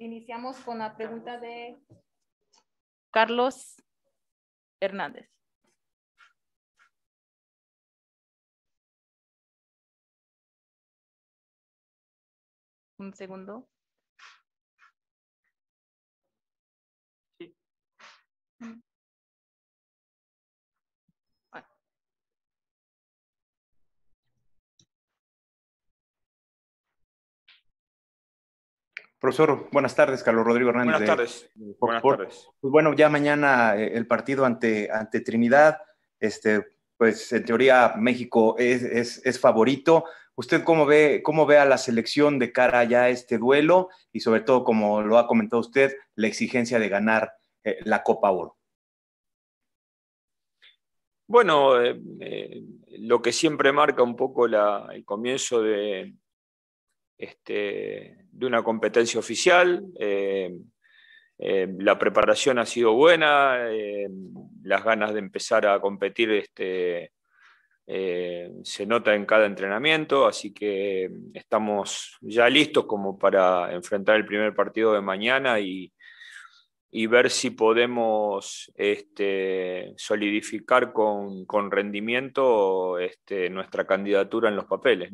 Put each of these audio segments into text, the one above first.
Iniciamos con la pregunta de Carlos Hernández. Un segundo. Profesor, buenas tardes, Carlos Rodrigo Hernández. Buenas tardes. buenas tardes. Pues bueno, ya mañana eh, el partido ante, ante Trinidad, este, pues en teoría México es, es, favorito. ¿Usted cómo ve, cómo ve a la selección de cara ya a este duelo y sobre todo, como lo ha comentado usted, la exigencia de ganar eh, la Copa Oro? Bueno, eh, lo que siempre marca un poco el comienzo de, este, de una competencia oficial. Eh, eh, la preparación ha sido buena, eh, las ganas de empezar a competir este, se nota en cada entrenamiento, así que estamos ya listos como para enfrentar el primer partido de mañana y, ver si podemos este, solidificar con, rendimiento este, nuestra candidatura en los papeles.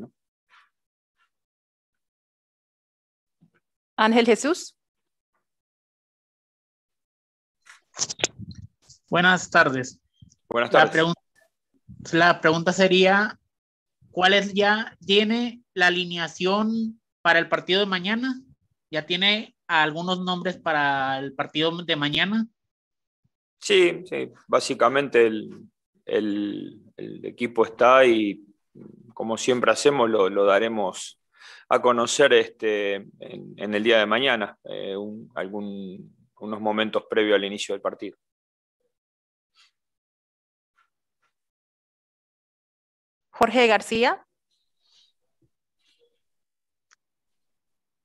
Ángel Jesús. Buenas tardes. Buenas tardes. La pregunta, la pregunta sería, ¿cuál es ya tiene la alineación para el partido de mañana? ¿Ya tiene algunos nombres para el partido de mañana? Sí, sí. básicamente el, equipo está y como siempre hacemos lo, lo daremos a conocer este, en, el día de mañana, eh, algún, unos momentos previos al inicio del partido. Jorge García.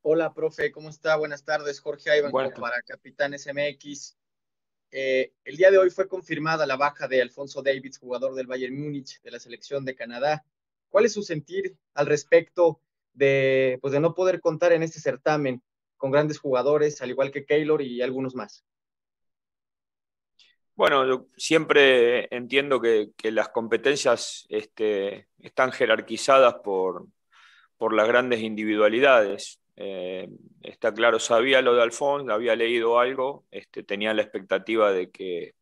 Hola, profe, ¿cómo está? Buenas tardes, Jorge Ivan para Capitán SMX. Eh, el día de hoy fue confirmada la baja de Alfonso Davids, jugador del Bayern Múnich de la selección de Canadá. ¿Cuál es su sentir al respecto? De, pues de no poder contar en este certamen con grandes jugadores, al igual que Keylor y algunos más? Bueno, yo siempre entiendo que, las competencias este, están jerarquizadas por, por, las grandes individualidades. Eh, está claro, sabía lo de Alfons, había leído algo, este, tenía la expectativa de que,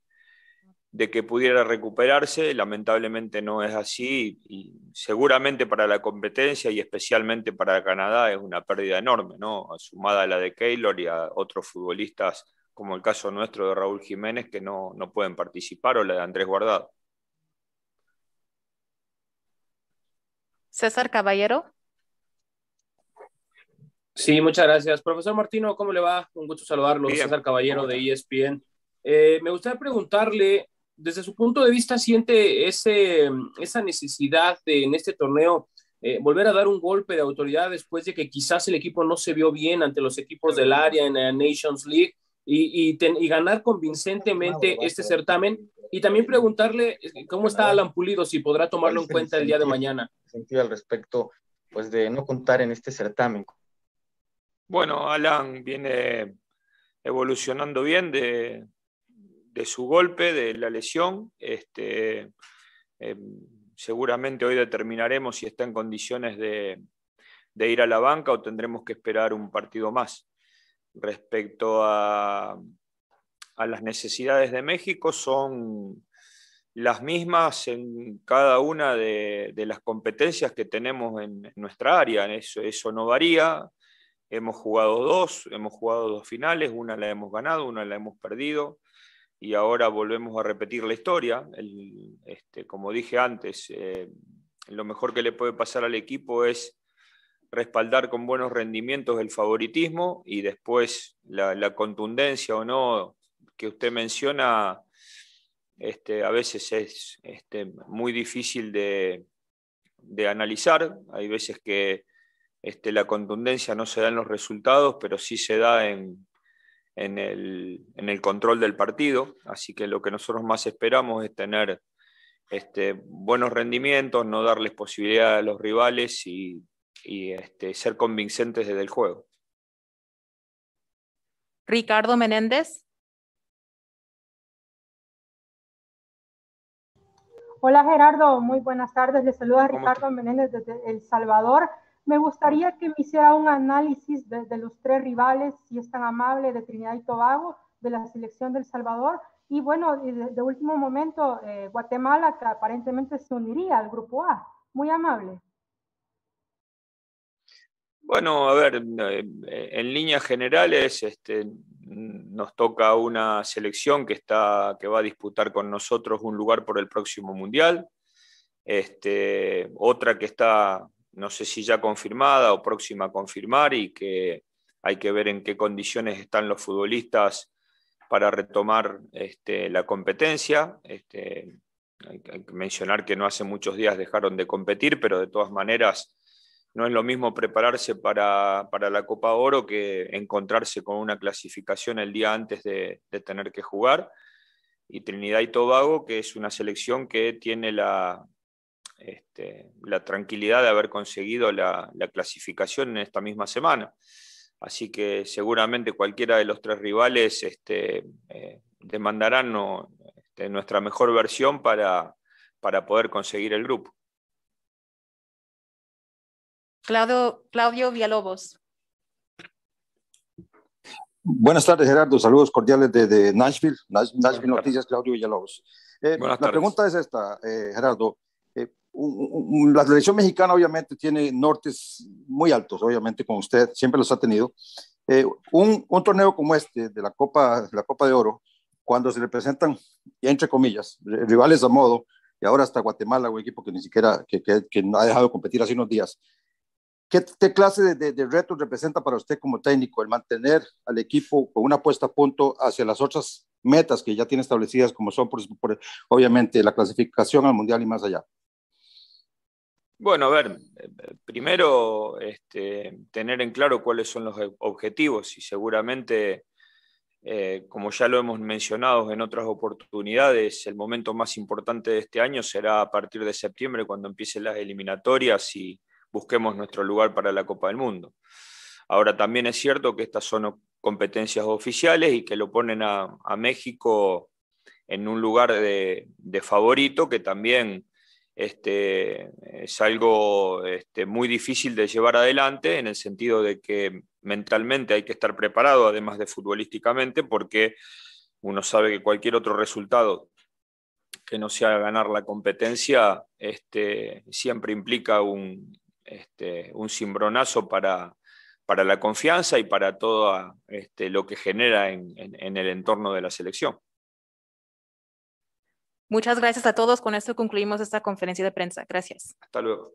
de que pudiera recuperarse, lamentablemente no es así y seguramente para la competencia y especialmente para Canadá es una pérdida enorme, ¿no? sumada a la de Keylor y a otros futbolistas como el caso nuestro de Raúl Jiménez que no, no pueden participar o la de Andrés Guardado. César Caballero. Sí, muchas gracias. Profesor Martino, ¿cómo le va? Un gusto saludarlo. César Caballero de ESPN. Eh, me gustaría preguntarle, desde su punto de vista, siente ese, esa necesidad de en este torneo eh, volver a dar un golpe de autoridad después de que quizás el equipo no se vio bien ante los equipos del área en la Nations League y, y, ganar convincentemente este certamen? Y también preguntarle eh, cómo está Alan Pulido, si podrá tomarlo en cuenta el día de mañana. Sentido al respecto, pues de no contar en este certamen. Bueno, Alan viene evolucionando bien de, de su golpe, de la lesión. Este, em, seguramente hoy determinaremos si está en condiciones de, ir a la banca o tendremos que esperar un partido más. Respecto a, las necesidades de México, son las mismas en cada una de, las competencias que tenemos en, nuestra área. Eso, eso no varía. Hemos jugado dos, hemos jugado dos finales, una la hemos ganado, una la hemos perdido y ahora volvemos a repetir la historia. este, como dije antes, eh, lo mejor que le puede pasar al equipo es respaldar con buenos rendimientos el favoritismo y después la, contundencia o no que usted menciona, este, a veces es este, muy difícil de, de, analizar. Hay veces que este, la contundencia no se da en los resultados, pero sí se da en, en el, control del partido, así que lo que nosotros más esperamos es tener este, buenos rendimientos, no darles posibilidad a los rivales y, este, ser convincentes desde el juego. Ricardo Menéndez. Hola Gerardo, muy buenas tardes. Le saluda Ricardo Menéndez desde El Salvador. Me gustaría que me hiciera un análisis de, los tres rivales, si es tan amable, de Trinidad y Tobago, de la selección del Salvador. Y bueno, de, último momento, eh, Guatemala, que aparentemente se uniría al grupo A. Muy amable. Bueno, a ver, eh, en líneas generales este, nos toca una selección que, está, que va a disputar con nosotros un lugar por el próximo Mundial, este, otra que está, no sé si ya confirmada o próxima a confirmar y que hay que ver en qué condiciones están los futbolistas para retomar este, la competencia. Este, hay que mencionar que no hace muchos días dejaron de competir, pero de todas maneras no es lo mismo prepararse para, la Copa Oro que encontrarse con una clasificación el día antes de, tener que jugar. Y Trinidad y Tobago, que es una selección que tiene la, este, la tranquilidad de haber conseguido la, clasificación en esta misma semana. Así que seguramente cualquiera de los tres rivales este, eh, demandarán este, nuestra mejor versión para, para poder conseguir el grupo. Claudio, Claudio Villalobos. Buenas tardes, Gerardo. Saludos cordiales desde Nashville. Nashville Noticias, Claudio Villalobos. Eh, la pregunta es esta, eh, Gerardo. Eh, la selección mexicana obviamente tiene nortes muy altos, obviamente, con usted, siempre los ha tenido. Un, un, torneo como este, de la Copa, la Copa de Oro, cuando se le presentan, entre comillas, rivales a modo, y ahora hasta Guatemala, un equipo que ni siquiera, que, que, que ha dejado de competir hace unos días, ¿Qué, clase de, de, retos representa para usted como técnico el mantener al equipo con una puesta a punto hacia las otras metas que ya tiene establecidas, como son, por, obviamente, la clasificación al Mundial y más allá? Bueno, a ver, primero este, tener en claro cuáles son los objetivos y seguramente, eh, como ya lo hemos mencionado en otras oportunidades, el momento más importante de este año será a partir de septiembre cuando empiecen las eliminatorias y, busquemos nuestro lugar para la Copa del Mundo. Ahora también es cierto que estas son competencias oficiales y que lo ponen a, México en un lugar de, favorito que también este, es algo este, muy difícil de llevar adelante en el sentido de que mentalmente hay que estar preparado, además de futbolísticamente, porque uno sabe que cualquier otro resultado que no sea ganar la competencia este, siempre implica un, este, cimbronazo para, la confianza y para todo este, lo que genera en, en el entorno de la selección. Muchas gracias a todos. Con esto concluimos esta conferencia de prensa. Gracias. Hasta luego.